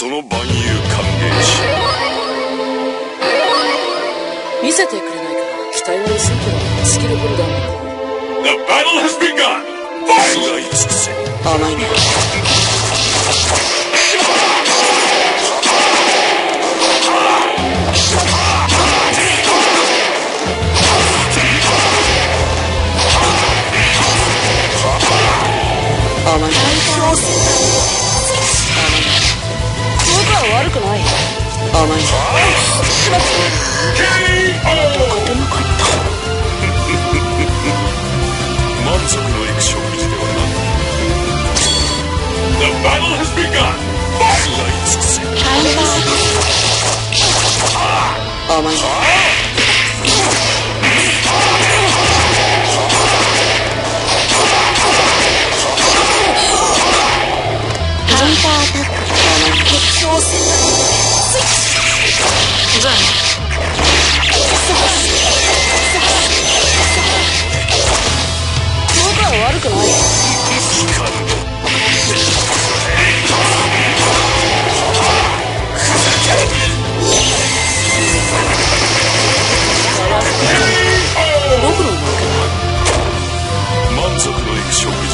その万有歓迎し見せてくれないか。期待は薄いけどスキルホルダーなんだ The battle has begun! 食らい尽くせ甘いね甘いね僕は悪くない甘いね満足のいく食事ではなく The battle has begun! 甘い僕の負けだ満足のいく勝利